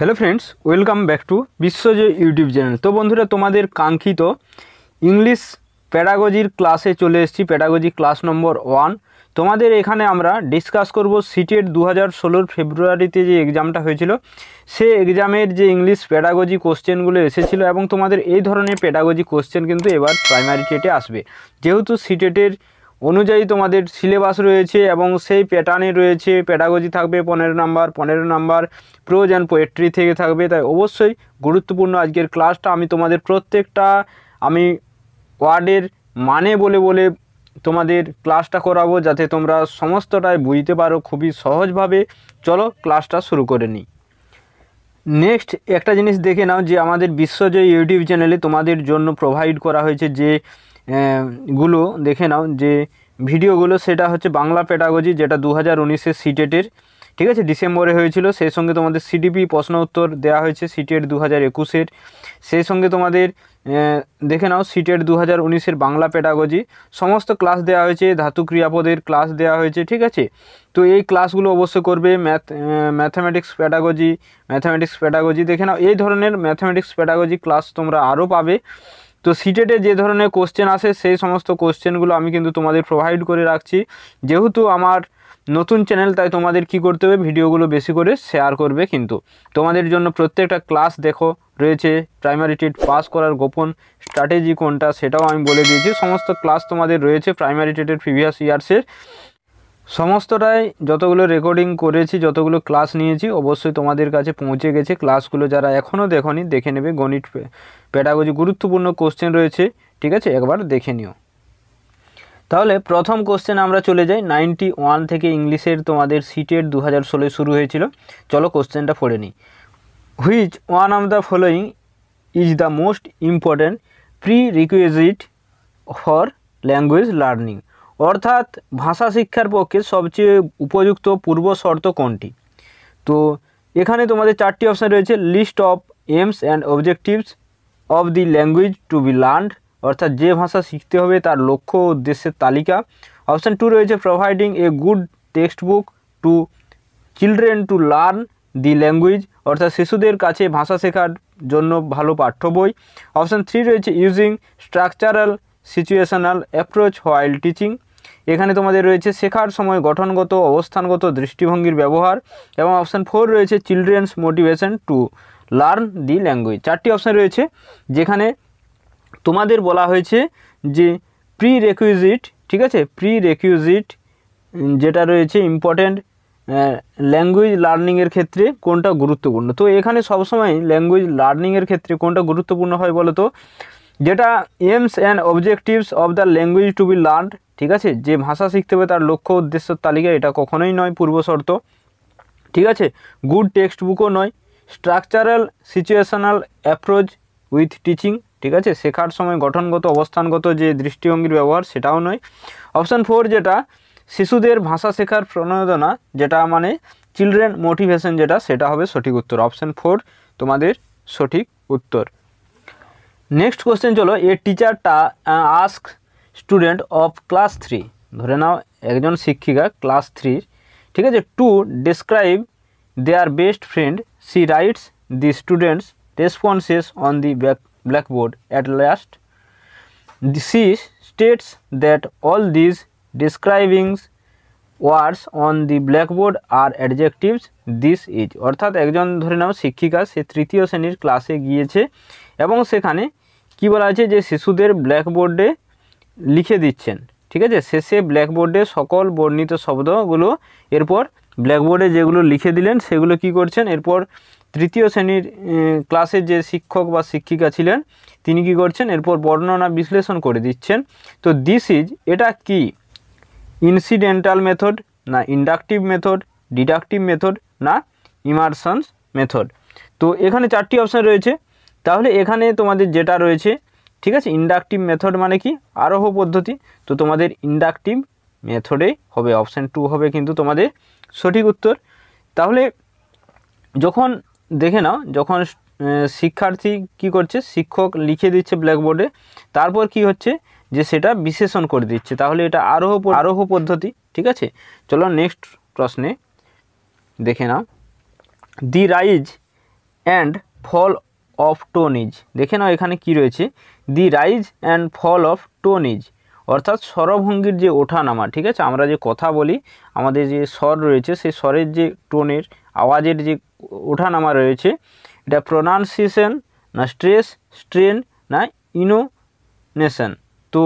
Hello friends welcome back to Biswajoy YouTube channel তো বন্ধুরা, তোমাদের কাঙ্ক্ষিত ইংলিশ প্যাডাগজির ক্লাসে চলে এসেছি প্যাডাগজি ক্লাস নম্বর ওয়ান তোমাদের এখানে আমরা ডিসকাস করব সিটের দু হাজার ষোলোর ফেব্রুয়ারিতে যে এক্সামটা হয়েছিল, সে এক্সামের যে ইংলিশ প্যাডাগজি কোশ্চেনগুলো এসেছিল এবং তোমাদের এই ধরনের প্যাডাগজি কোশ্চেন কিন্তু এবার প্রাইমারি টেটে আসবে। যেহেতু সিটেটের অনুযায়ী তোমাদের সিলেবাস রয়েছে এবং সেই প্যাটার্নে রয়েছে প্যাডাগজি থাকবে পনেরো নাম্বার পনেরো নাম্বার প্রোজ অ্যান্ড পোয়েট্রি থেকে থাকবে। তাই অবশ্যই গুরুত্বপূর্ণ আজকের ক্লাসটা আমি তোমাদের প্রত্যেকটা, আমি ওয়ার্ডের মানে বলে বলে তোমাদের ক্লাসটা করাবো যাতে তোমরা সমস্তটাই বুঝতে পারো খুবই সহজভাবে। চলো ক্লাসটা শুরু করে নিই। নেক্সট একটা জিনিস দেখে নাও যে আমাদের বিশ্বজয় ইউটিউব চ্যানেলে তোমাদের জন্য প্রোভাইড করা হয়েছে যে গুলো দেখে নাও যে ভিডিওগুলো সেটা হচ্ছে বাংলা পেডাগজি যেটা দু হাজার উনিশের সিটেটের ঠিক আছে? ডিসেম্বরে হয়েছিল। সেই সঙ্গে তোমাদের সিডিপি প্রশ্ন উত্তর দেওয়া হয়েছে সিটেট দু হাজার একুশের। সেই সঙ্গে তোমাদের দেখে নাও সিটেট দু হাজার উনিশের বাংলা পেডাগজি সমস্ত ক্লাস দেওয়া হয়েছে, ধাতু ক্রিয়াপদের ক্লাস দেওয়া হয়েছে, ঠিক আছে? তো এই ক্লাসগুলো অবশ্যই করবে math mathematics pedagogy mathematics pedagogy দেখে নাও, এই ধরনের ম্যাথামেটিক্স প্যাটাগজি ক্লাস তোমরা আরও পাবে। তো সিটেটে যে ধরনের কোশ্চেন আসে, সেই সমস্ত কোশ্চেনগুলো আমি কিন্তু তোমাদের প্রোভাইড করে রাখছি। যেহেতু আমার নতুন চ্যানেল তাই তোমাদের কি করতে হবে? ভিডিওগুলো বেশি করে শেয়ার করবে কিন্তু। তোমাদের জন্য প্রত্যেকটা ক্লাস দেখো, রয়েছে প্রাইমারি টেট পাস করার গোপন স্ট্র্যাটেজি কোনটা সেটাও আমি বলে দিয়েছি। সমস্ত ক্লাস তোমাদের রয়েছে প্রাইমারি টেটের প্রিভিয়াস ইয়ার্সের সমস্তটাই যতগুলো রেকর্ডিং করেছি, যতগুলো ক্লাস নিয়েছি, অবশ্যই তোমাদের কাছে পৌঁছে গেছে। ক্লাসগুলো যারা এখনও দেখনি, দেখে নেবে গণিত প্যাডাগজি গুরুত্বপূর্ণ কোশ্চেন রয়েছে, ঠিক আছে? একবার দেখে নিও। তাহলে প্রথম কোশ্চেন আমরা চলে যাই। নাইনটি ওয়ান থেকে ইংলিশের তোমাদের সিটের দু হাজার ষোলোয় শুরু হয়েছিল। চলো কোশ্চেনটা পড়ে নিই। Which one of the following is the most important prerequisite for language learning অর্থাৎ ভাষা শিক্ষার পক্ষে সবচেয়ে উপযুক্ত পূর্ব শর্ত কোনটি? তো এখানে তোমাদের চারটি অপশান রয়েছে list of aims and objectives of the language to be learned অর্থাৎ যে ভাষা শিখতে হবে তার লক্ষ্য উদ্দেশ্যের তালিকা। অপশান টু রয়েছে providing a good textbook to children to learn the language অর্থাৎ শিশুদের কাছে ভাষা শেখার জন্য ভালো পাঠ্য বই। অপশান থ্রি রয়েছে using structural situational approach while teaching এখানে তোমাদের রয়েছে শেখার সময় গঠনগত, অবস্থানগত, দৃষ্টিভঙ্গির ব্যবহার এবং অপশান ফোর রয়েছে children's motivation to learn the language চারটি অপশান রয়েছে, যেখানে তোমাদের বলা হয়েছে যে প্রি রেকুইজিট ঠিক আছে? প্রি রেকুইজিট যেটা রয়েছে ইম্পর্ট্যান্ট ল্যাঙ্গুয়েজ লার্নিংয়ের ক্ষেত্রে কোনটা গুরুত্বপূর্ণ? তো এখানে সবসময় ল্যাঙ্গুয়েজ লার্নিংয়ের ক্ষেত্রে কোনটা গুরুত্বপূর্ণ হয় বলো তো যেটা aims and objectives of the language to be learned ঠিক আছে? যে ভাষা শিখতে হবে, তার লক্ষ্য উদ্দেশ্যের তালিকা, এটা কখনোই নয় পূর্ব শর্ত। ঠিক আছে? গুড টেক্সট বুকও নয়। Structural situational approach with teaching ঠিক আছে? শেখার সময় গঠনগত, অবস্থানগত যে দৃষ্টিভঙ্গির ব্যবহার, সেটাও নয়। অপশান ফোর যেটা, শিশুদের ভাষা শেখার প্রণোদনা, যেটা মানে চিলড্রেন মোটিভেশন যেটা, সেটা হবে সঠিক উত্তর। অপশান ফোর তোমাদের সঠিক উত্তর। নেক্সট কোশ্চেন চলো a টিচারটা ask student of class three ধরে নাও, একজন শিক্ষিকা ক্লাস থ্রির ঠিক আছে? To describe their best friend she writes the students responses on the blackboard at last she states that all these describings words on the blackboard are adjectives this is অর্থাৎ একজন, ধরে নাও, শিক্ষিকা, সে তৃতীয় শ্রেণির ক্লাসে গিয়েছে এবং সেখানে কি বলা আছে যে শিশুদের ব্ল্যাকবোর্ডে লিখে দিচ্ছেন, ঠিক আছে? শেষে ব্ল্যাকবোর্ডে সকল বর্ণিত শব্দগুলো, এরপর ব্ল্যাকবোর্ডে যেগুলো লিখে দিলেন, সেগুলো কি করছেন? এরপর তৃতীয় শ্রেণির ক্লাসের যে শিক্ষক বা শিক্ষিকা ছিলেন, তিনি কি করছেন? এরপর বর্ণনা বিশ্লেষণ করে দিচ্ছেন। তো দিস ইজ এটা কি? ইনসিডেন্টাল মেথড না ইন্ডাকটিভ মেথড ডিডাকটিভ মেথড না ইমারশনস মেথড তো এখানে চারটি অপশান রয়েছে। তাহলে এখানে তোমাদের যেটা রয়েছে, ঠিক আছে? ইন্ডাকটিভ মেথড মানে কি? আরোহ পদ্ধতি। তো তোমাদের ইন্ডাকটিভ মেথডে হবে অপশান টু হবে কিন্তু তোমাদের সঠিক উত্তর। তাহলে যখন দেখে নাও, যখন শিক্ষার্থী কি করছে? শিক্ষক লিখে দিচ্ছে ব্ল্যাকবোর্ডে তারপর কি হচ্ছে? যে সেটা বিশেষণ করে দিচ্ছে। তাহলে এটা আরোহ আরোহ পদ্ধতি, ঠিক আছে? চলো নেক্সট প্রশ্নে দেখে নাও। The rise and fall of tones দেখে নাও এখানে কি রয়েছে। The rise and fall of tones অর্থাৎ স্বরভঙ্গির যে ওঠা নামা ঠিক আছে? আমরা যে কথা বলি, আমাদের যে স্বর রয়েছে, সেই স্বরের যে টোনের আওয়াজের যে ওঠানামা রয়েছে, এটা প্রোনাউন্সিয়েশন না স্ট্রেস স্ট্রেন না ইনোনেশন তো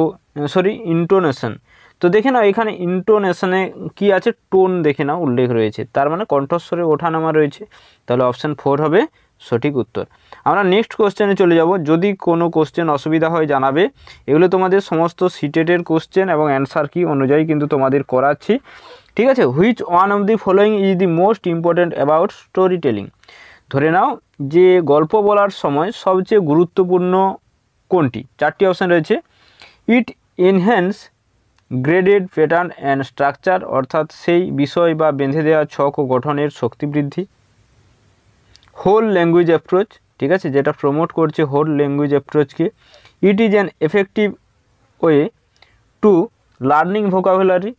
সরি ইন্টোনেশন তো দেখে নাও এখানে ইন্টোনেশনে কি আছে? টোন দেখে নাও, উল্লেখ রয়েছে। তার মানে কণ্ঠস্বরে ওঠানামা রয়েছে। তাহলে অপশান ফোর হবে। সঠিক উত্তর। আমরা নেক্সট কোশ্চেনে চলে যাব। যদি কোনো কোশ্চেন অসুবিধা হয় জানাবে, এগুলো তোমাদের সমস্ত সিটেটের কোশ্চেন এবং অ্যান্সার কি অনুযায়ী কিন্তু তোমাদের করাচ্ছি। ঠিক আছে? Which one of the following is the most important about story telling ধরে নাও যে গল্প বলার সময় সবচেয়ে গুরুত্বপূর্ণ কোনটি? চারটি অপশান রয়েছে। It enhance graded pattern and structure অর্থাৎ সেই বিষয় বা বেঁধে দেওয়া ছক ও গঠনের শক্তি বৃদ্ধি। হোল ল্যাঙ্গুয়েজ অ্যাপ্রোচ ঠিক আছে? যেটা প্রমোট করছে whole language অ্যাপ্রোচকে it is an effective way to learning vocabulary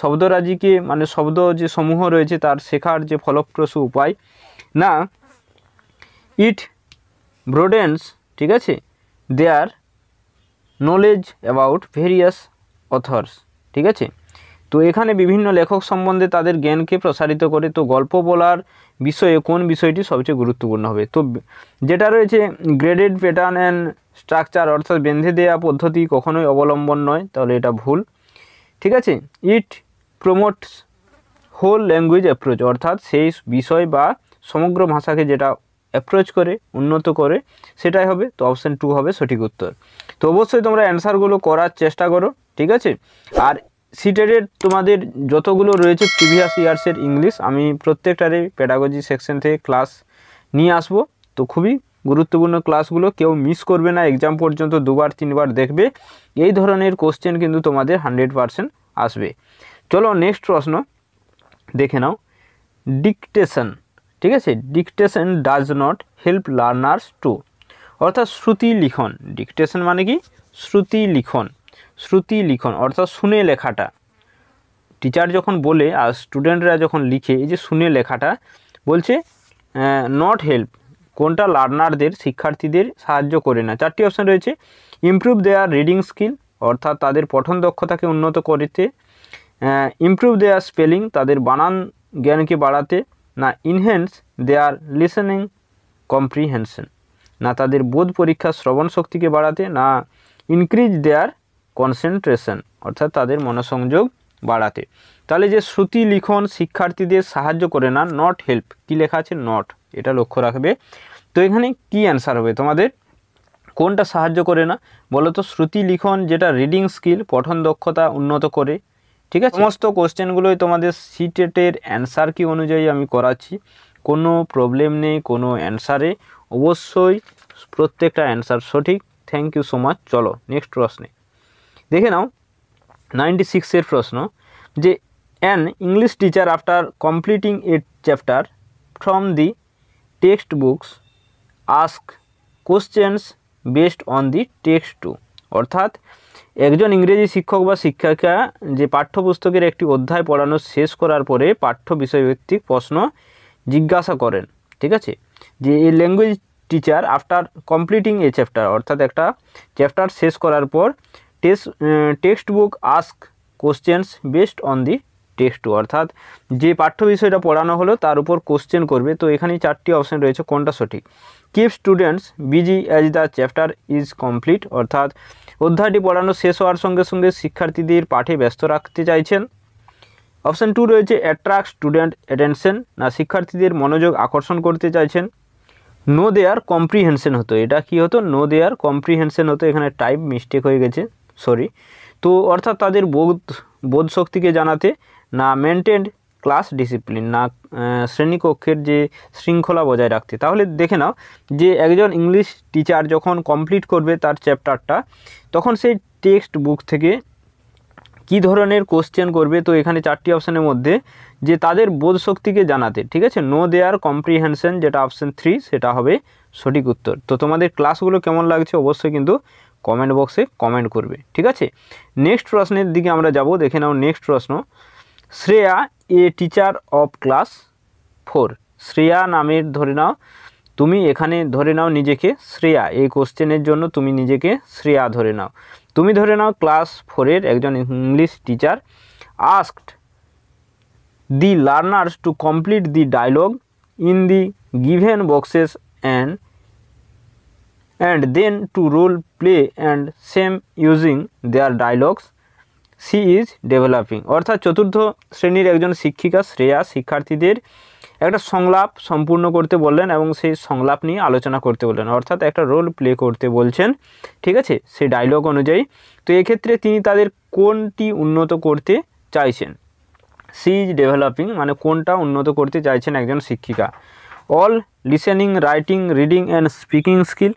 শব্দরাজিকে মানে শব্দ যে সমূহ রয়েছে তার শেখার যে ফলপ্রসূ উপায়। না ইট ব্রোডেন্স ঠিক আছে? Their knowledge about various authors ঠিক আছে? তো এখানে বিভিন্ন লেখক সম্বন্ধে তাদের জ্ঞানকে প্রসারিত করে। তো গল্প বলার বিষয়ে, কোন বিষয়টি সবচেয়ে গুরুত্বপূর্ণ হবে? তো যেটা রয়েছে গ্রেডেড প্যাটার্ন অ্যান্ড স্ট্রাকচার অর্থাৎ বেঁধে দেওয়া পদ্ধতি কখনোই অবলম্বন নয়, তাহলে এটা ভুল। ঠিক আছে? It promotes whole language approach অর্থাৎ সেই বিষয় বা সমগ্র ভাষাকে যেটা অ্যাপ্রোচ করে, উন্নত করে, সেটাই হবে। তো অপশান টু হবে সঠিক উত্তর। তো অবশ্যই তোমরা অ্যান্সারগুলো করার চেষ্টা করো, ঠিক আছে? আর সিটেডের তোমাদের যতগুলো রয়েছে প্রিভিয়াস ইয়ার্সের ইংলিশ আমি প্রত্যেকটারই প্যাডাগজি সেকশন থেকে ক্লাস নিয়ে আসব। তো খুবই গুরুত্বপূর্ণ ক্লাসগুলো কেউ মিস করবে না এক্সাম পর্যন্ত দুবার, তিনবার দেখবে। এই ধরনের কোশ্চেন কিন্তু তোমাদের হান্ড্রেড পারসেন্ট আসবে। চলো নেক্সট প্রশ্ন দেখে নাও। ডিকটেশন ঠিক আছে? Dictation does not help learners to অর্থাৎ শ্রুতি লিখন। ডিকটেশন মানে কি? শ্রুতি লিখন। শ্রুতি লিখন, অর্থাৎ শুনে লেখাটা। টিচার যখন বলে, আর স্টুডেন্টরা যখন লিখে, এই যে শুনে লেখাটা, বলছে নট হেল্প কোনটা লার্নারদের শিক্ষার্থীদের সাহায্য করে না। চারটি অপশান রয়েছে ইমপ্রুভ দেয়ার রিডিং স্কিল অর্থাৎ তাদের পঠন দক্ষতাকে উন্নত করতে ইমপ্রুভ দেয়ার স্পেলিং তাদের বানান জ্ঞানকে বাড়াতে, না ইনহেন্স দেয়ার লিসেনিং কম্প্রিহেনশন না তাদের বোধ পরীক্ষা শ্রবণ শক্তিকে বাড়াতে, না ইনক্রিজ দেয়ার কনসেন্ট্রেশন অর্থাৎ তাদের মনোসংযোগ বাড়াতে। তাহলে যে শ্রুতি, লিখন শিক্ষার্থীদের সাহায্য করে না নট হেল্প কি লেখা আছে? নট এটা লক্ষ্য রাখবে। তো এখানে কি অ্যান্সার হবে তোমাদের? কোনটা সাহায্য করে না? বলো তো শ্রুতি, লিখন যেটা রিডিং স্কিল পঠন দক্ষতা উন্নত করে। ঠিক আছে? সমস্ত কোশ্চেনগুলোই তোমাদের সিটেটের অ্যান্সার কি অনুযায়ী আমি করাচ্ছি। কোনো প্রবলেম নেই, কোনো অ্যান্সারে অবশ্যই প্রত্যেকটা অ্যান্সার সঠিক। থ্যাংক ইউ সো মাচ চলো নেক্সট প্রশ্নে। দেখে নাও নাইনটি সিক্সের প্রশ্ন, যে an English teacher after completing a chapter from the textbooks ask questions based on the text to অর্থাৎ, একজন ইংরেজি শিক্ষক বা শিক্ষিকা যে পাঠ্যপুস্তকের একটি অধ্যায় পড়ানো শেষ করার পরে পাঠ্য বিষয়ভিত্তিক প্রশ্ন জিজ্ঞাসা করেন, ঠিক আছে? যে এই language teacher after completing a chapter অর্থাৎ একটা চ্যাপ্টার শেষ করার পর test textbook ask questions based on the text অর্থাৎ যে পাঠ্য বিষয়টা পড়ানো হলো তার উপর কোশ্চেন করবে। তো এখানে চারটি অপশান রয়েছে, কোনটা সঠিক? Keep students busy as the chapter is complete অর্থাৎ অধ্যায়টি পড়ানো শেষ হওয়ার সঙ্গে সঙ্গে শিক্ষার্থীদের পাঠে ব্যস্ত রাখতে চাইছেন। অপশান টু রয়েছে অ্যাট্রাক্ট স্টুডেন্ট অ্যাটেনশন না শিক্ষার্থীদের মনোযোগ আকর্ষণ করতে চাইছেন। নো দেয়ার কম্প্রিহেনশন হতো, এটা কি হতো? নো দেয়ার কম্প্রিহেনশন হতো, এখানে টাইপ মিস্টেক হয়ে গেছে। সরি তো অর্থাৎ তাদের বোধ বোধ শক্তিকে জানাতে না মেনটেন ক্লাস ডিসিপ্লিন না শ্রেণীকক্ষের যে শৃঙ্খলা বজায় রাখতে। তাহলে দেখে নাও যে একজন ইংলিশ টিচার যখন কমপ্লিট করবে তার চ্যাপ্টারটা তখন সেই টেক্সট বুক থেকে কি ধরনের কোশ্চেন করবে, তো এখানে চারটি অপশানের মধ্যে যে তাদের বোধ শক্তিকে জানাতে, ঠিক আছে? নো দেয়ার কম্প্রিহেনশন যেটা অপশান থ্রি সেটা হবে সঠিক উত্তর। তো তোমাদের ক্লাসগুলো কেমন লাগছে অবশ্যই কিন্তু কমেন্ট বক্সে কমেন্ট করবে, ঠিক আছে? নেক্সট প্রশ্নের দিকে আমরা যাব, দেখে নাও নেক্সট প্রশ্ন। Shreya a teacher of class four Shreya নামের ধরে নাও, তুমি এখানে ধরে নাও নিজেকে শ্রেয়া, এই কোশ্চেনের জন্য তুমি নিজেকে শ্রেয়া ধরে নাও। তুমি ধরে নাও ক্লাস ফোরের একজন English teacher asked the learners to complete the dialogue in the given boxes and and then to role play and same using their dialogues she is developing অর্থাৎ চতুর্থ শ্রেণির একজন শিক্ষিকা শ্রেয়া শিক্ষার্থীদের একটা সংলাপ সম্পূর্ণ করতে বললেন এবং সেই সংলাপ নিয়ে আলোচনা করতে বললেন। অর্থাৎ একটা রোল প্লে করতে বলছেন। ঠিক আছে? সেই ডায়লগ অনুযায়ী। তো এক্ষেত্রে তিনি তাদের কোনটি উন্নত করতে চাইছেন? সি ইজ ডেভেলপিং মানে কোনটা উন্নত করতে চাইছেন একজন শিক্ষিকা। All listening writing reading and speaking skill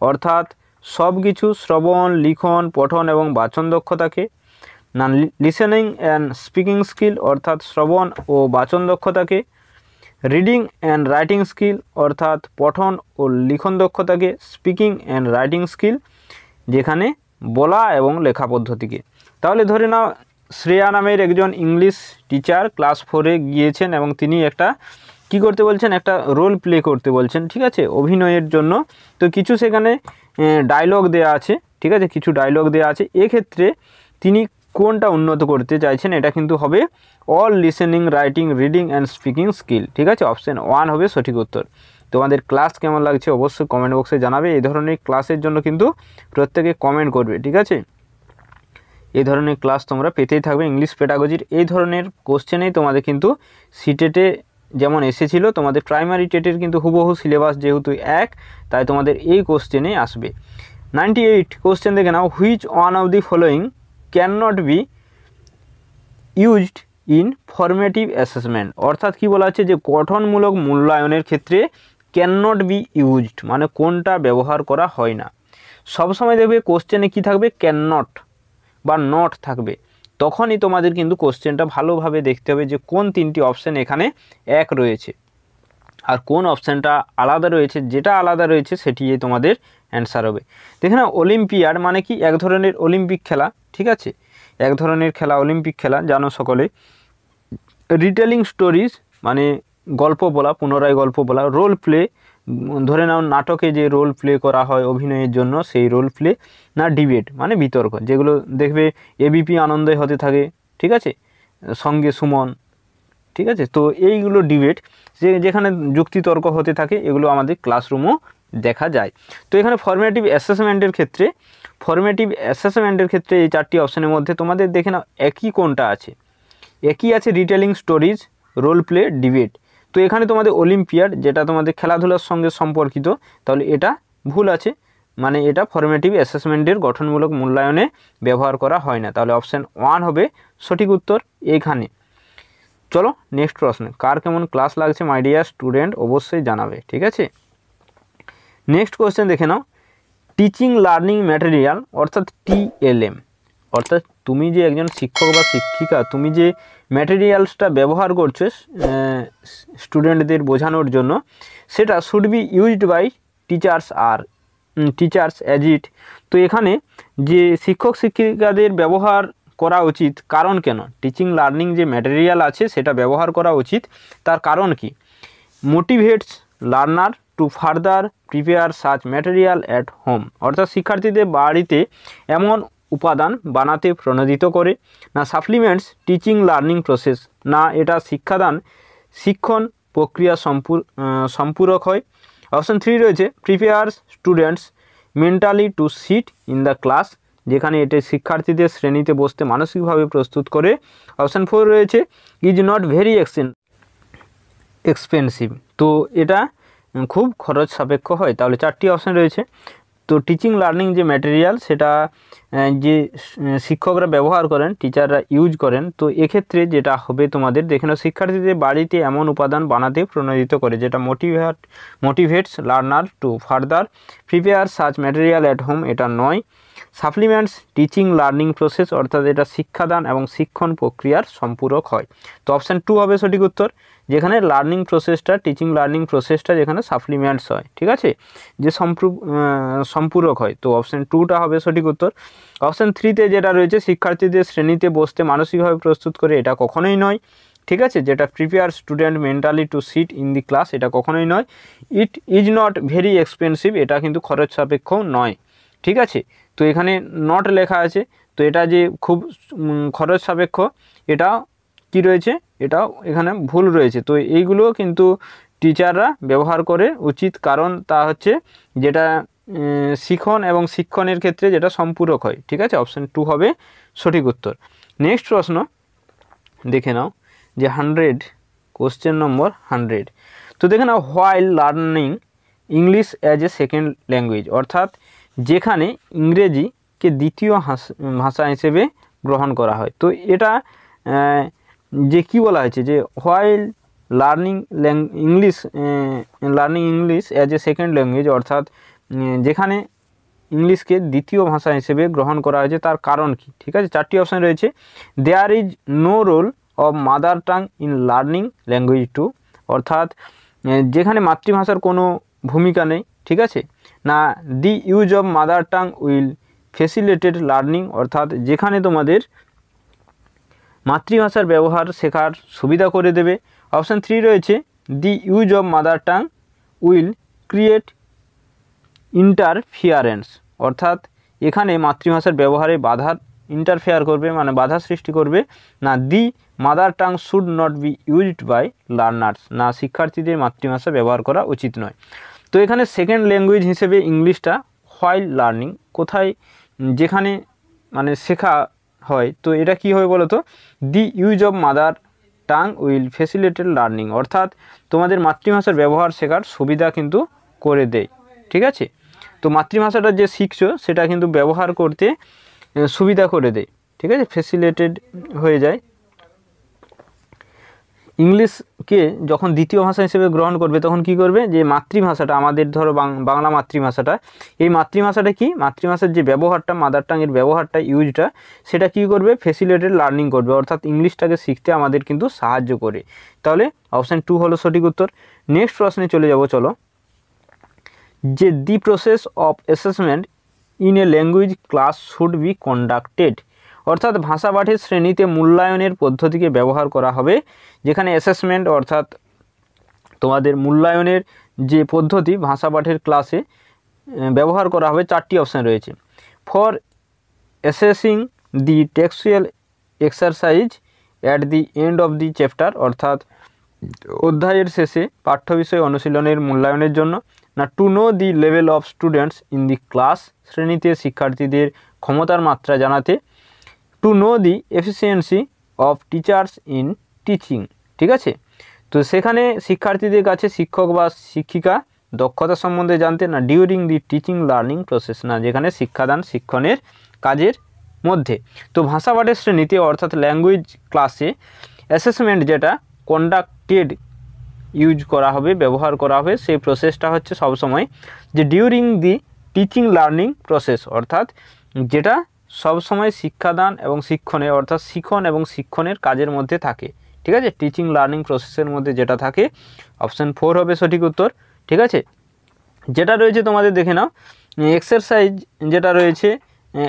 অর্থাৎ সব কিছু শ্রবণ, লিখন, পঠন এবং বাচন দক্ষতাকে। না লিসেনিং অ্যান্ড স্পিকিং স্কিল অর্থাৎ শ্রবণ ও বাচন দক্ষতাকে। রিডিং অ্যান্ড রাইটিং স্কিল অর্থাৎ পঠন ও লিখন দক্ষতাকে। স্পিকিং অ্যান্ড রাইটিং স্কিল যেখানে বলা এবং লেখা পদ্ধতিকে। তাহলে ধরে নাও, শ্রেয়া নামের একজন ইংলিশ টিচার ক্লাস ফোরে গিয়েছেন এবং তিনি একটা কি করতে বলছেন? একটা রোল প্লে করতে বলছেন, ঠিক আছে? অভিনয়ের জন্য। তো কিছু সেখানে ডায়লগ দেয়া আছে, ঠিক আছে? কিছু ডায়লগ দেয়া আছে। এক্ষেত্রে তিনি কোনটা উন্নত করতে চাইছেন, এটা কিন্তু হবে all listening writing reading and speaking skill ঠিক আছে? অপশান ওয়ান হবে সঠিক উত্তর। তোমাদের ক্লাস কেমন লাগছে অবশ্যই কমেন্ট বক্সে জানাবে। এই ধরনের ক্লাসের জন্য কিন্তু প্রত্যেকে কমেন্ট করবে, ঠিক আছে? এই ধরনের ক্লাস তোমরা পেতেই থাকবে। ইংলিশ পেডাগজির এই ধরনের কোশ্চেনেই তোমাদের কিন্তু সিটেটে যেমন এসেছিল, তোমাদের প্রাইমারি টেটের কিন্তু হুবহু সিলেবাস যেহেতু এক, তাই তোমাদের এই কোশ্চেনে আসবে। নাইনটি এইট কোশ্চেন দেখে নাও which one of the following can not be used in formative assessment অর্থাৎ কি বলা হচ্ছে যে, গঠনমূলক মূল্যায়নের ক্ষেত্রে ক্যান নট বি ইউজড মানে কোনটা ব্যবহার করা হয় না। সবসময় দেখবে কোশ্চেনে কি থাকবে? ক্যান নট বা নট থাকবে। তখনই তোমাদের কিন্তু কোশ্চেনটা ভালোভাবে দেখতে হবে যে কোন তিনটি অপশান এখানে এক রয়েছে। আর কোন অপশানটা আলাদা রয়েছে, যেটা আলাদা রয়েছে সেটি তোমাদের অ্যান্সার হবে। দেখে না অলিম্পিয়াড মানে কি? এক ধরনের অলিম্পিক খেলা, ঠিক আছে? এক ধরনের খেলা অলিম্পিক খেলা, জানো সকলে? রিটেলিং স্টোরিজ মানে গল্প বলা, পুনরায় গল্প বলা রোল প্লে ধরে নাও নাটকে যে রোল প্লে করা হয় অভিনয়ের জন্য, সেই রোল প্লে না ডিবেট মানে বিতর্ক, যেগুলো দেখবে এবিপি আনন্দে হতে থাকে, ঠিক আছে? সঙ্গে সুমন, ঠিক আছে? তো এইগুলো ডিবেট যে যেখানে যুক্তিতর্ক হতে থাকে, এগুলো আমাদের ক্লাসরুমও দেখা যায়। তো এখানে ফর্মেটিভ অ্যাসেসমেন্টের ক্ষেত্রে ফর্মেটিভ অ্যাসেসমেন্টের ক্ষেত্রে এই চারটি অপশানের মধ্যে তোমাদের দেখে নাও একই কোনটা আছে। একই আছে retelling stories role play debate তো এখানে তোমাদের অলিম্পিয়াড, যেটা তোমাদের খেলাধুলার সঙ্গে সম্পর্কিত, তাহলে এটা ভুল আছে। মানে এটা ফর্মেটিভ অ্যাসেসমেন্টের গঠনমূলক মূল্যায়নে ব্যবহার করা হয় না। তাহলে অপশান ওয়ান হবে সঠিক উত্তর এইখানে চলো নেক্সট প্রশ্ন, কার কেমন ক্লাস লাগছে মাই ডিয়ার স্টুডেন্ট অবশ্যই জানাবে, ঠিক আছে? নেক্সট কোয়েশ্চেন দেখে নাও। টিচিং লার্নিং ম্যাটেরিয়াল অর্থাৎ টিএলএম অর্থাৎ তুমি যে একজন শিক্ষক বা শিক্ষিকা, তুমি যে ম্যাটেরিয়ালসটা ব্যবহার করছ স্টুডেন্টদের বোঝানোর জন্য, সেটা should be used by teachers R teachers as it তো এখানে যে শিক্ষক, শিক্ষিকাদের ব্যবহার করা উচিত, কারণ কেন? টিচিং লার্নিং যে ম্যাটেরিয়াল আছে, সেটা ব্যবহার করা উচিত। তার কারণ কি? Motivates learner to further prepare such material at home অর্থাৎ শিক্ষার্থীদের বাড়িতে এমন উপাদান বানাতে প্রণোদিত করে। না সাপ্লিমেন্টস টিচিং লার্নিং প্রসেস না এটা শিক্ষাদান, শিক্ষণ প্রক্রিয়া সম্পূরক হয়। অপশান থ্রি রয়েছে prepare students mentally to sit in the class যেখানে এটি শিক্ষার্থীদের শ্রেণীতে বসতে মানসিকভাবে প্রস্তুত করে। অপশান ফোর রয়েছে ইজ নট ভেরি এক্সেন এক্সপেন্সিভ তো এটা খুব খরচ সাপেক্ষ হয়। তাহলে চারটি অপশান রয়েছে। তো টিচিং লার্নিং যে ম্যাটেরিয়াল সেটা যে শিক্ষকরা ব্যবহার করেন টিচাররা ইউজ করেন, তো এক্ষেত্রে যেটা হবে তোমাদের, দেখে নাও, শিক্ষার্থীদের বাড়িতে এমন উপাদান বানাতে প্রণোদিত করে, যেটা motivate motivates learner to further prepare search material at home এটা নয়। সাপ্লিমেন্টস, টিচিং, লার্নিং প্রসেস, অর্থাৎ এটা শিক্ষাদান এবং শিক্ষণ প্রক্রিয়ার সম্পূরক হয়। তো অপশান টু হবে সঠিক উত্তর, যেখানে লার্নিং প্রসেসটা, টিচিং, লার্নিং প্রসেসটা যেখানে সাপ্লিমেন্টস হয়, ঠিক আছে? যে সম্পূরক হয়। তো অপশান টুটা হবে সঠিক উত্তর। অপশান থ্রিতে যেটা রয়েছে, শিক্ষার্থীদের শ্রেণীতে বসতে মানসিকভাবে প্রস্তুত করে এটা কখনোই নয়, ঠিক আছে? যেটা prepare student mentally to sit in the class এটা কখনোই নয়। It is not very expensive এটা কিন্তু খরচ সাপেক্ষ নয়, ঠিক আছে? তো এখানে নট লেখা আছে, তো এটা যে খুব খরচ সাপেক্ষ, এটা কি রয়েছে? এটাও এখানে ভুল রয়েছে। তো এইগুলো কিন্তু টিচাররা ব্যবহার করে উচিত, কারণ তা হচ্ছে যেটা শিখন এবং শিক্ষণের ক্ষেত্রে যেটা সম্পূরক হয়। ঠিক আছে? অপশান টু হবে সঠিক উত্তর। নেক্সট প্রশ্ন দেখে নাও, যে হান্ড্রেড কোশ্চেন নম্বর হান্ড্রেড তো দেখে নাও while learning English as a second language অর্থাৎ যেখানে ইংরেজিকে দ্বিতীয় ভাষা হিসেবে গ্রহণ করা হয়। তো এটা যে কি বলা হয়েছে যে while learning English learning English as a second language অর্থাৎ যেখানে ইংলিশকে দ্বিতীয় ভাষা হিসেবে গ্রহণ করা হয়েছে, তার কারণ কি? ঠিক আছে? চারটি অপশান রয়েছে। There is no role of mother tongue in learning language to অর্থাৎ যেখানে মাতৃভাষার কোনো ভূমিকা নেই, ঠিক আছে? না the use of mother tongue will facilitated learning অর্থাৎ যেখানে তোমাদের মাতৃভাষার ব্যবহার শেখার সুবিধা করে দেবে। অপশান থ্রি রয়েছে the use of mother tongue will create interference অর্থাৎ এখানে মাতৃভাষার ব্যবহারে বাধার ইন্টারফেয়ার করবে মানে বাধা সৃষ্টি করবে। না the mother tongue should not be used by learners না, শিক্ষার্থীদের মাতৃভাষা ব্যবহার করা উচিত নয়। তো এখানে সেকেন্ড ল্যাঙ্গুয়েজ হিসেবে ইংলিশটা হোয়াইল লার্নিং কোথায়, যেখানে মানে শেখা হয়, তো এটা কি হবে বলো তো the use of mother tongue will facilitated learning অর্থাৎ তোমাদের মাতৃভাষার ব্যবহার শেখার সুবিধা কিন্তু করে দেয়, ঠিক আছে? তো মাতৃভাষাটা যে শিখছো, সেটা কিন্তু ব্যবহার করতে সুবিধা করে দেয়, ঠিক আছে? ফেসিলিটেড হয়ে যায়। ইংলিশকে যখন দ্বিতীয় ভাষা হিসেবে গ্রহণ করবে, তখন কি করবে? যে মাতৃভাষাটা, আমাদের ধরো বাংলা মাতৃভাষাটা, এই মাতৃভাষাটা কি? মাতৃভাষার যে ব্যবহারটা মাদার টাঙের ব্যবহারটা ইউজটা সেটা কি করবে? ফেসিলিটেড লার্নিং করবে। অর্থাৎ ইংলিশটাকে শিখতে আমাদের কিন্তু সাহায্য করে। তাহলে অপশান টু হলো সঠিক উত্তর। নেক্সট প্রশ্নে চলে যাব, চলো। যে the process of assessment in a language class should be conducted অর্থাৎ ভাষা পাঠের শ্রেণীতে মূল্যায়নের পদ্ধতিকে ব্যবহার করা হবে, যেখানে অ্যাসেসমেন্ট অর্থাৎ তোমাদের মূল্যায়নের যে পদ্ধতি ভাষা পাঠের ক্লাসে ব্যবহার করা হবে, চারটি অপশান রয়েছে। For assessing the textual exercise at the end of the chapter অর্থাৎ অধ্যায়ের শেষে পাঠ্য বিষয় অনুশীলনের মূল্যায়নের জন্য। না to know the level of students in the class শ্রেণীতে শিক্ষার্থীদের ক্ষমতার মাত্রা জানাতে to know the efficiency of teachers in teaching ঠিক আছে? তো সেখানে শিক্ষার্থীদের কাছে শিক্ষক বা শিক্ষিকা দক্ষতা সম্বন্ধে জানতে না during the teaching learning process না, যেখানে শিক্ষাদান শিক্ষণের কাজের মধ্যে। তো ভাষা পাঠের শ্রেণীতে অর্থাৎ ল্যাঙ্গুয়েজ ক্লাসে অ্যাসেসমেন্ট যেটা কন্ডাক্টেড ইউজ করা হবে, ব্যবহার করা হবে, সেই প্রসেসটা হচ্ছে সবসময় যে during the teaching learning process অর্থাৎ যেটা সবসময় শিক্ষাদান এবং শিক্ষণের অর্থাৎ শিখন এবং শিক্ষণের কাজের মধ্যে থাকে। ঠিক আছে? টিচিং লার্নিং প্রসেসের মধ্যে যেটা থাকে অপশান ফোর হবে সঠিক উত্তর। ঠিক আছে? যেটা রয়েছে তোমাদের দেখে নাও। এক্সারসাইজ যেটা রয়েছে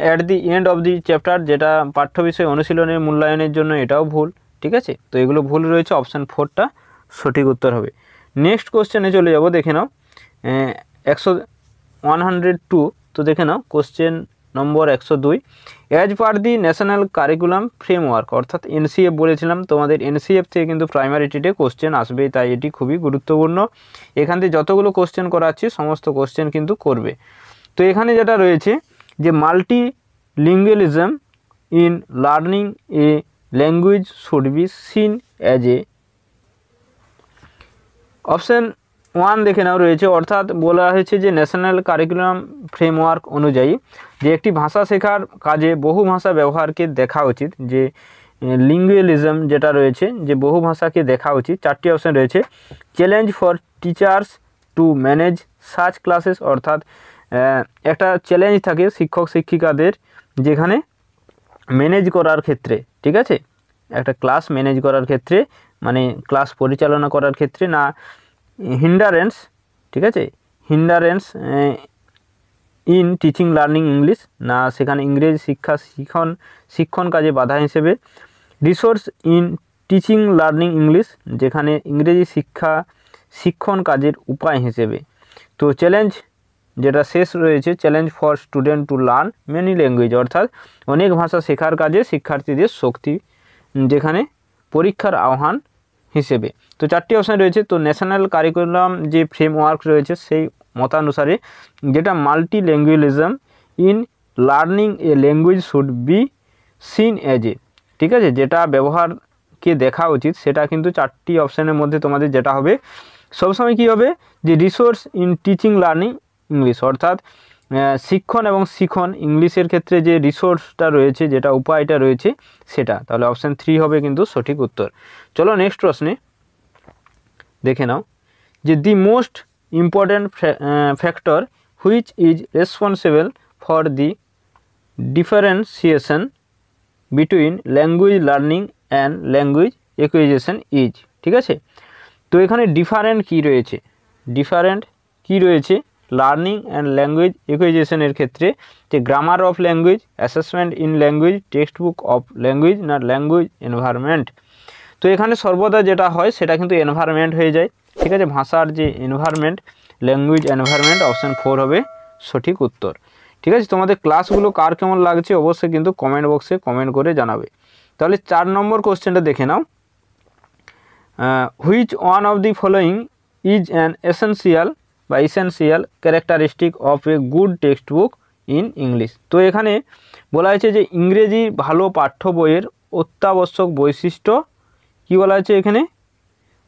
at the end of the chapter যেটা পাঠ্য বিষয় অনুশীলনের মূল্যায়নের জন্য এটাও ভুল। ঠিক আছে? তো এগুলো ভুল রয়েছে অপশান ফোরটা সঠিক উত্তর হবে। নেক্সট কোশ্চেনে চলে যাব, দেখে নাও। একশো ওয়ান হান্ড্রেড টু তো দেখে নাও কোশ্চেন নম্বর একশো দুই। As per the national curriculum framework অর্থাৎ এনসিএফ বলেছিলাম, তোমাদের এনসিএফ থেকে কিন্তু প্রাইমারি টিটে কোশ্চেন আসবে, তাই এটি খুবই গুরুত্বপূর্ণ। এখান থেকে যতগুলো কোশ্চেন করাচ্ছি সমস্ত কোশ্চেন কিন্তু করবে। তো এখানে যেটা রয়েছে, যে multilingualism in learning a language should be seen as a option one দেখে নাও রয়েছে, অর্থাৎ বলা হয়েছে যে ন্যাশনাল কারিকুলাম ফ্রেমওয়ার্ক অনুযায়ী যে একটি ভাষা শেখার কাজে বহু ভাষা ব্যবহারকে দেখা উচিত, যে লিঙ্গুয়ালিজম যেটা রয়েছে, যে বহু ভাষাকে দেখা উচিত। চারটি অপশান রয়েছে। Challenge for teachers to manage search classes অর্থাৎ একটা চ্যালেঞ্জ থাকে শিক্ষক, শিক্ষিকাদের যেখানে ম্যানেজ করার ক্ষেত্রে, ঠিক আছে? একটা ক্লাস ম্যানেজ করার ক্ষেত্রে মানে ক্লাস পরিচালনা করার ক্ষেত্রে না হিন্ডারেন্স ঠিক আছে? Hindrance in teaching learning English না সেখানে ইংরেজি শিক্ষা শিখন শিক্ষণ কাজে বাধা হিসেবে। Resource in teaching learning English যেখানে ইংরেজি শিক্ষা, শিক্ষণ কাজের উপায় হিসেবে। তো চ্যালেঞ্জ যেটা শেষ রয়েছে challenge for student to learn many language অর্থাৎ অনেক ভাষা শেখার কাজে শিক্ষার্থীদের শক্তি, যেখানে পরীক্ষার আহ্বান হিসেবে। তো চারটি অপশান রয়েছে, তো ন্যাশনাল কারিকুলাম যে ফ্রেমওয়ার্ক রয়েছে, সেই মতানুসারে, যেটা multilingualism in learning a language should be seen as a ঠিক আছে? যেটা ব্যবহারকে দেখা উচিত, সেটা কিন্তু চারটি অপশানের মধ্যে তোমাদের যেটা হবে। সবসময় কী হবে? যে resource in teaching learning English অর্থাৎ শিক্ষণ এবং শিখন, ইংলিশের ক্ষেত্রে যে রিসোর্সটা রয়েছে, যেটা উপায়টা রয়েছে, সেটা। তাহলে অপশান থ্রি হবে কিন্তু সঠিক উত্তর। চলো নেক্সট প্রশ্নে দেখে নাও। যে the most important factor which is responsible for the differentiation between language learning and language acquisition is ঠিক আছে? তো এখানে ডিফারেন্ট কি রয়েছে? ডিফারেন্ট কি রয়েছে? লার্নিং অ্যান্ড ল্যাঙ্গুয়েজ ইকুইজেশনের ক্ষেত্রে যে grammar of language assessment in language textbook of language না ল্যাঙ্গুয়েজ এনভায়রনমেন্ট তো এখানে সর্বদা যেটা হয়, সেটা কিন্তু এনভায়রনমেন্ট হয়ে যায়। ঠিক আছে? ভাষার যে environment language environment option four হবে সঠিক উত্তর। ঠিক আছে? তোমাদের ক্লাসগুলো কার কেমন লাগছে অবশ্যই কিন্তু কমেন্ট বক্সে কমেন্ট করে জানাবে। তাহলে চার নম্বর কোশ্চেনটা দেখে নাও। Which one of the following is an essential বা essential characteristic of a good textbook in English তো এখানে বলা হয়েছে যে ইংরেজি ভালো পাঠ্য বইয়ের অত্যাবশ্যক বৈশিষ্ট্য কি বলা হয়েছে এখানে?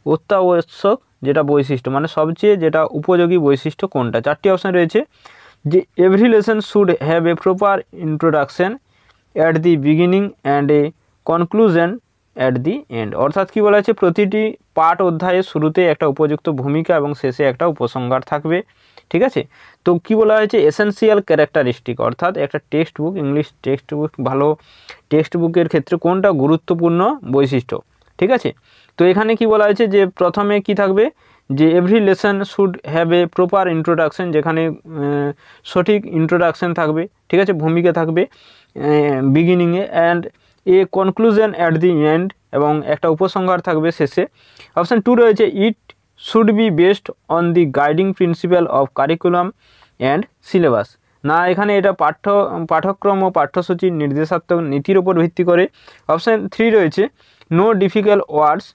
অত্যাবশ্যক যেটা বৈশিষ্ট্য মানে সবচেয়ে যেটা উপযোগী বৈশিষ্ট্য কোনটা? চারটি অপশান রয়েছে। যে every lesson should have a proper introduction at the beginning and a conclusion at the end অর্থাৎ কী বলা হচ্ছে প্রতিটি পাঠ অধ্যায়ের শুরুতে একটা উপযুক্ত ভূমিকা এবং শেষে একটা উপসংহার থাকবে। ঠিক আছে? তো কি বলা হয়েছে? এসেন্সিয়াল ক্যারেক্টারিস্টিক অর্থাৎ একটা text book English text book ভালো টেক্সট বুকের ক্ষেত্রে কোনটা গুরুত্বপূর্ণ বৈশিষ্ট্য? ঠিক আছে? তো এখানে কি বলা হয়েছে যে প্রথমে কি থাকবে? যে every lesson should have a proper introduction যেখানে সঠিক ইন্ট্রোডাকশন থাকবে, ঠিক আছে? ভূমিকা থাকবে বিগিনিংয়ে and a conclusion at the end এবং একটা উপসংহার থাকবে শেষে। অপশান টু রয়েছে it should be based on the guiding principle of curriculum and syllabus না, এখানে এটা পাঠ্য, পাঠ্যক্রম ও পাঠ্যসূচির নির্দেশাত্মক নীতির উপর ভিত্তি করে। অপশান থ্রি রয়েছে difficult words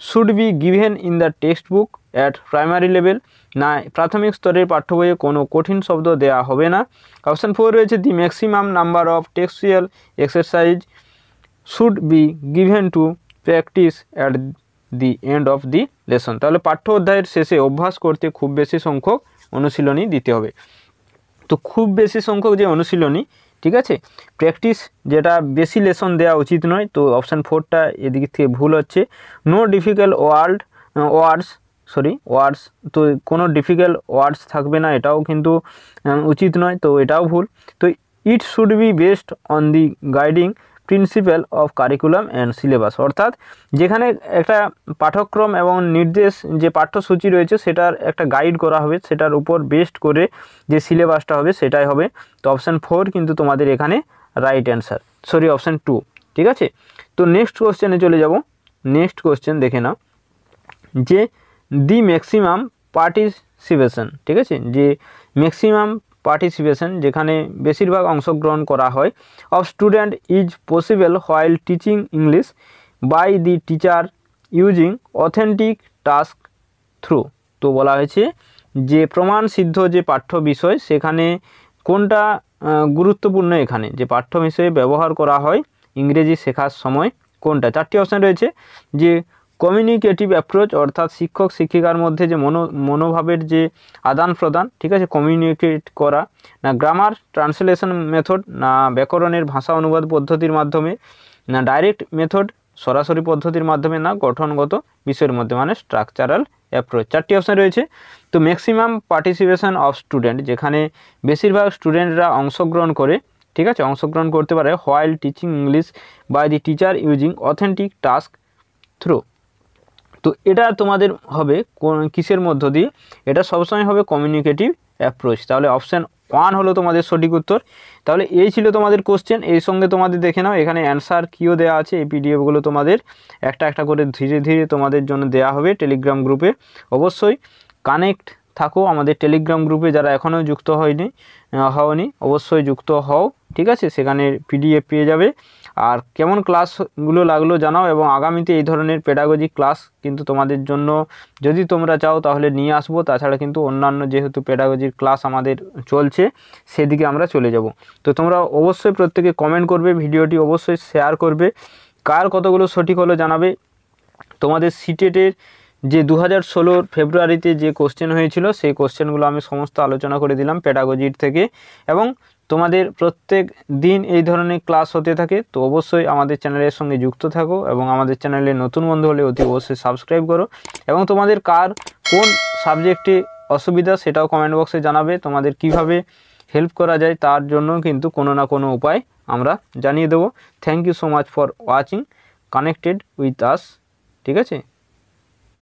should be given in the textbook at primary level না, প্রাথমিক স্তরের পাঠ্য বইয়ে কোনো কঠিন শব্দ দেওয়া হবে না। অপশান ফোর রয়েছে the maximum number of textual exercise should be given to practice at the end of the lesson তাহলে পাঠ্য অধ্যায়ের শেষে অভ্যাস করতে খুব বেশি সংখ্যক অনুশীলনী দিতে হবে। তো খুব বেশি সংখ্যক যে অনুশীলনী ঠিক আছে? প্র্যাকটিস যেটা বেশি লেসন দেওয়া উচিত নয়, তো অপশান ফোরটা এদিক থেকে ভুল হচ্ছে। No difficult world words sorry words তো কোনো ডিফিকাল্ট ওয়ার্ডস থাকবে না, এটাও কিন্তু উচিত নয়, তো এটাও ভুল। তো it should be based on the guiding principle of curriculum and syllabus অর্থাৎ যেখানে একটা পাঠ্যক্রম এবং নির্দেশ যে পাঠ্যসূচি রয়েছে সেটার একটা গাইড করা হবে, সেটার উপর বেস্ট করে যে সিলেবাসটা হবে সেটাই হবে। তো অপশান ফোর কিন্তু তোমাদের এখানে right answer sorry option two ঠিক আছে? তো নেক্সট কোশ্চেনে চলে যাব। নেক্সট কোশ্চেন দেখে নাও। যে দি ম্যাক্সিমাম পার্টিসিপেশন ঠিক আছে? যে ম্যাক্সিমাম পার্টিসিপেশন যেখানে বেশিরভাগ অংশগ্রহণ করা হয় of student is possible while teaching English by the teacher using authentic task through তো বলা হয়েছে যে প্রমাণ সিদ্ধ যে পাঠ্য বিষয়, সেখানে কোনটা গুরুত্বপূর্ণ এখানে? যে পাঠ্য বিষয়ে ব্যবহার করা হয় ইংরেজি শেখার সময় কোনটা? চারটি অপশান রয়েছে। যে কমিউনিকেটিভ অ্যাপ্রোচ অর্থাৎ শিক্ষক শিক্ষিকার মধ্যে যে মনো, মনোভাবের যে আদান প্রদান, ঠিক আছে? কমিউনিকেট করা, না গ্রামার ট্রান্সলেশন মেথড না ব্যাকরণের ভাষা অনুবাদ পদ্ধতির মাধ্যমে, না ডাইরেক্ট মেথড সরাসরি পদ্ধতির মাধ্যমে, না গঠনগত বিষয়ের মধ্যে মানে স্ট্রাকচারাল অ্যাপ্রোচ চারটি অপশান রয়েছে। তো ম্যাক্সিমাম পার্টিসিপেশন অফ স্টুডেন্ট যেখানে বেশিরভাগ স্টুডেন্টরা অংশগ্রহণ করে, ঠিক আছে? অংশগ্রহণ করতে পারে while teaching English by the teacher using authentic task through তো এটা তোমাদের হবে কিসের মধ্য দিয়ে? এটা সবসময় হবে কমিউনিকেটিভ অ্যাপ্রোচ তাহলে অপশান ওয়ান হলো তোমাদের সঠিক উত্তর। তাহলে এই ছিল তোমাদের কোশ্চেন এই সঙ্গে তোমাদের দেখে নাও, এখানে অ্যান্সার কিও দেওয়া আছে। এই পিডিএফগুলো তোমাদের একটা একটা করে ধীরে ধীরে তোমাদের জন্য দেওয়া হবে টেলিগ্রাম গ্রুপে অবশ্যই কানেক্ট থাকো আমাদের টেলিগ্রাম গ্রুপে যারা এখনও যুক্ত হয়নি হওনি, অবশ্যই যুক্ত হও, ঠিক আছে? সেখানে পিডিএফ পেয়ে যাবে। আর কেমন ক্লাসগুলো লাগল জানাও এবং আগামীতে এই ধরনের পেডাগজি ক্লাস কিন্তু তোমাদের জন্য যদি তোমরা চাও তাহলে নিয়ে আসব। তাছাড়া কিন্তু অন্যান্য যেহেতু পেডাগজির ক্লাস আমাদের চলছে, সেদিকে আমরা চলে যাব। তো তোমরা অবশ্যই প্রত্যেকে কমেন্ট করবে, ভিডিওটি অবশ্যই শেয়ার করবে। কার কতগুলো সঠিক হলো জানাবে। তোমাদের সিটেটের যে দু হাজার ষোলোর ফেব্রুয়ারিতে যে কোশ্চেন হয়েছিল, সেই কোশ্চেনগুলো আমি সমস্ত আলোচনা করে দিলাম পেডাগজির থেকে। এবং তোমাদের প্রত্যেক দিন এই ধরনের ক্লাস হতে থাকে, তো অবশ্যই আমাদের চ্যানেলের সঙ্গে যুক্ত থাকো এবং আমাদের চ্যানেলে নতুন বন্ধু হলে অতি অবশ্যই সাবস্ক্রাইব করো। এবং তোমাদের কার কোন সাবজেক্টে অসুবিধা সেটাও কমেন্ট বক্সে জানাবে। তোমাদের কীভাবে হেল্প করা যায় তার জন্য কিন্তু কোনো না কোনো উপায় আমরা জানিয়ে দেবো। Thank you so much for watching connected with us ঠিক আছে?